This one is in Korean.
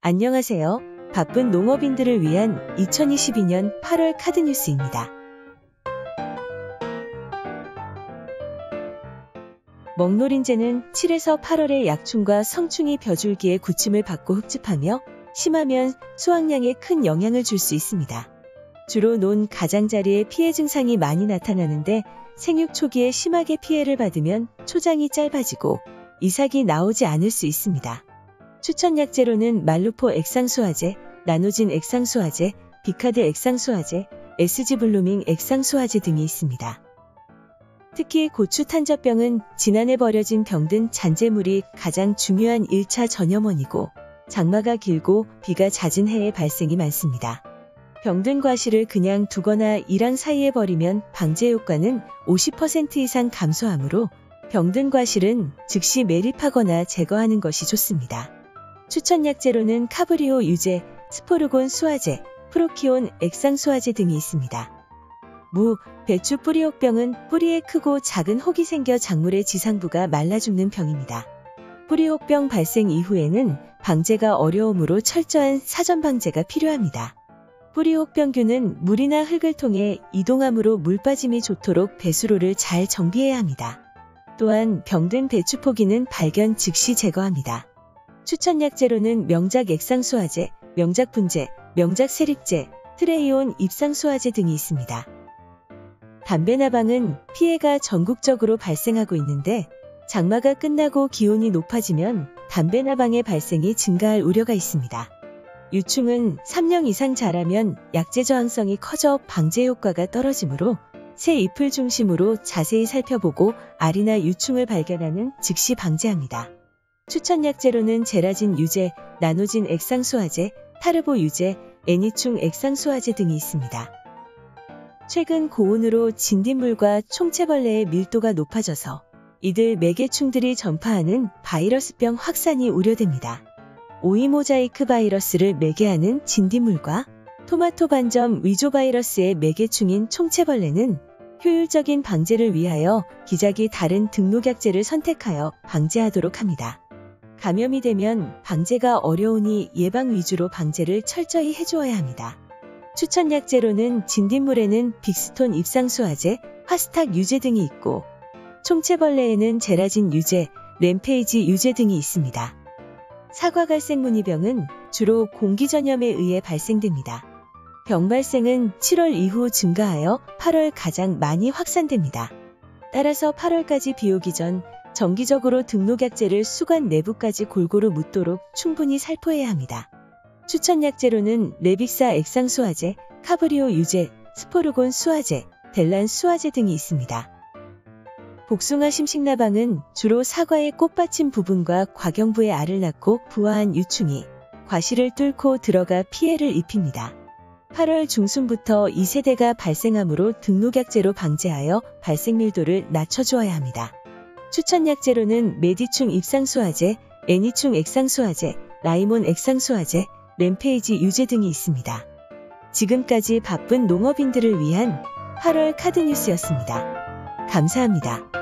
안녕하세요. 바쁜 농업인들을 위한 2022년 8월 카드 뉴스입니다. 먹노린재는 7에서 8월에 약충과 성충이 벼줄기에 구침을 받고 흡집하며 심하면 수확량에 큰 영향을 줄 수 있습니다. 주로 논 가장자리에 피해 증상이 많이 나타나는데 생육 초기에 심하게 피해를 받으면 초장이 짧아지고 이삭이 나오지 않을 수 있습니다. 추천 약재로는 말루포 액상수화제, 나노진 액상수화제, 비카드 액상수화제, SG 블루밍 액상수화제 등이 있습니다. 특히 고추 탄저병은 지난해 버려진 병든 잔재물이 가장 중요한 1차 전염원이고 장마가 길고 비가 잦은 해에 발생이 많습니다. 병든 과실을 그냥 두거나 이랑 사이에 버리면 방제 효과는 50% 이상 감소하므로 병든 과실은 즉시 매립하거나 제거하는 것이 좋습니다. 추천 약재로는 카브리오 유제, 스포르곤 수화제, 프로키온 액상 수화제 등이 있습니다. 무, 배추 뿌리혹병은 뿌리에 크고 작은 혹이 생겨 작물의 지상부가 말라 죽는 병입니다. 뿌리혹병 발생 이후에는 방제가 어려우므로 철저한 사전 방제가 필요합니다. 뿌리혹병균은 물이나 흙을 통해 이동함으로 물 빠짐이 좋도록 배수로를 잘 정비해야 합니다. 또한 병든 배추 포기는 발견 즉시 제거합니다. 추천 약재로는 명작 액상수화제, 명작 분재, 명작 세립제, 트레이온 입상수화제 등이 있습니다. 담배나방은 피해가 전국적으로 발생하고 있는데 장마가 끝나고 기온이 높아지면 담배나방의 발생이 증가할 우려가 있습니다. 유충은 3년 이상 자라면 약재 저항성이 커져 방제 효과가 떨어지므로 새 잎을 중심으로 자세히 살펴보고 알이나 유충을 발견하는 즉시 방제합니다. 추천 약재로는 제라진 유제, 나노진 액상수화제, 타르보 유제, 애니충 액상수화제 등이 있습니다. 최근 고온으로 진딧물과 총체벌레의 밀도가 높아져서 이들 매개충들이 전파하는 바이러스병 확산이 우려됩니다. 오이모자이크 바이러스를 매개하는 진딧물과 토마토 반점 위조 바이러스의 매개충인 총체벌레는 효율적인 방제를 위하여 기작이 다른 등록약제를 선택하여 방제하도록 합니다. 감염이 되면 방제가 어려우니 예방 위주로 방제를 철저히 해주어야 합니다. 추천 약재로는 진딧물에는 빅스톤 입상수화제, 화스탁 유제 등이 있고 총체벌레에는 제라진 유제, 램페이지 유제 등이 있습니다. 사과갈색 무늬병은 주로 공기전염에 의해 발생됩니다. 병 발생은 7월 이후 증가하여 8월 가장 많이 확산됩니다. 따라서 8월까지 비 오기 전 정기적으로 등록약재를 수관 내부까지 골고루 묻도록 충분히 살포해야 합니다. 추천 약재로는 레빅사 액상수화제, 카브리오 유제, 스포르곤 수화제, 델란 수화제 등이 있습니다. 복숭아 심식나방은 주로 사과의 꽃받침 부분과 과경부의 알을 낳고 부화한 유충이 과실을 뚫고 들어가 피해를 입힙니다. 8월 중순부터 2세대가 발생하므로 등록약재로 방제하여 발생 밀도를 낮춰주어야 합니다. 추천 약재로는 메디충 입상수화제, 애니충 액상수화제, 라이몬 액상수화제, 램페이지 유제 등이 있습니다. 지금까지 바쁜 농업인들을 위한 8월 카드 뉴스였습니다. 감사합니다.